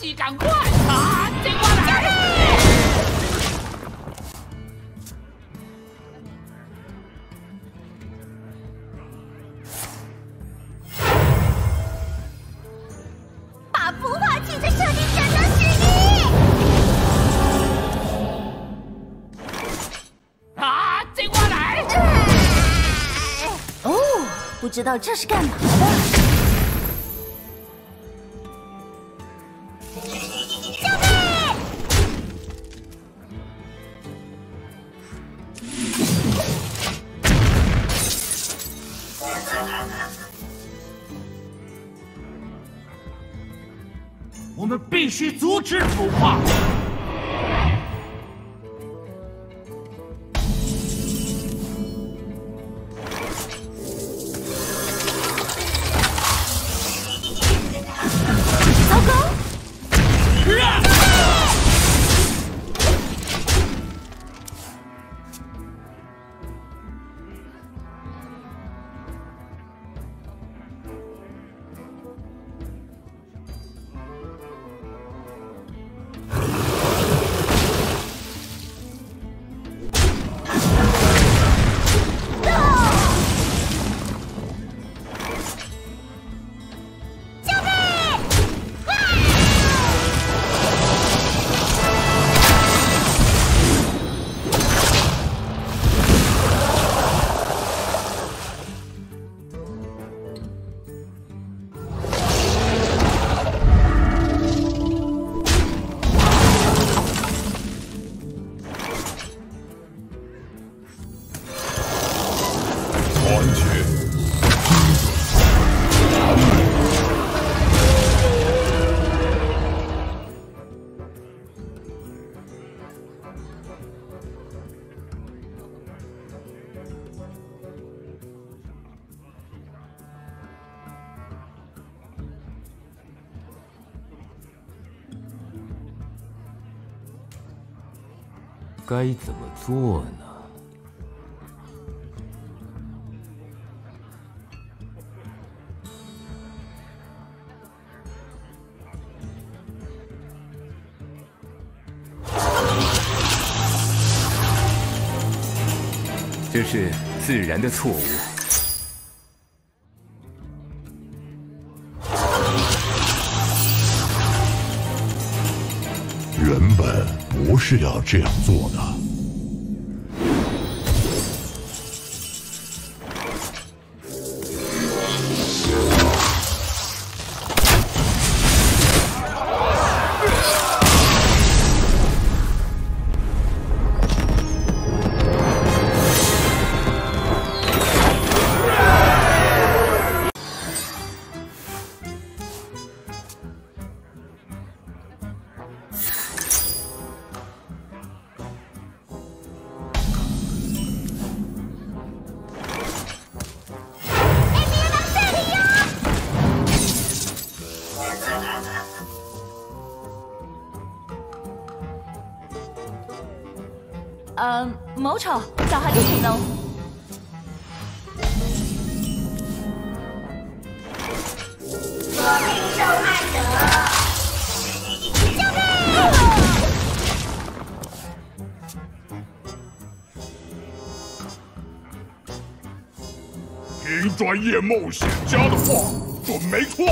其实甲使火机共款，啊，这我来。把孵化器的设定转到十一。啊，这我来。哦，不知道这是干嘛的。我们必须阻止腐化。该怎么做呢？这是自然的错误。是要这样做的。丑，找下地铁喽。听专业冒险家的话，准没错。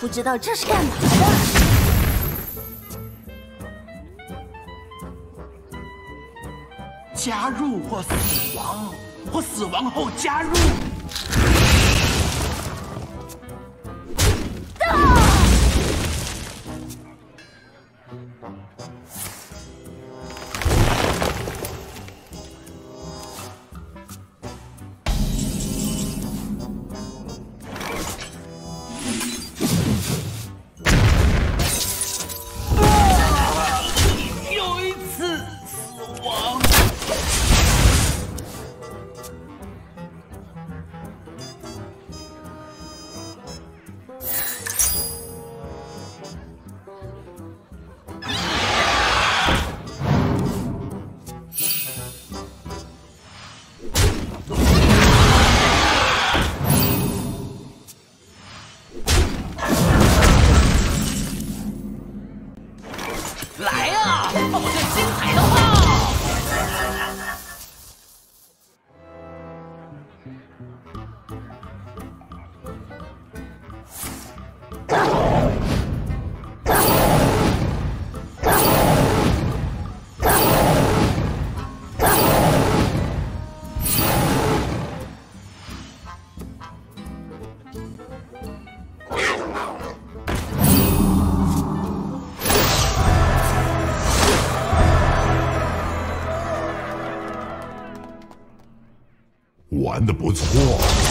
不知道这是干嘛的。加入或死亡，或死亡后加入。真的不错。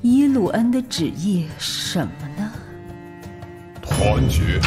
伊鲁恩的旨意是什么呢？团结，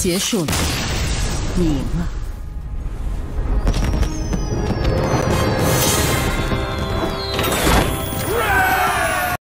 结束了，你赢了。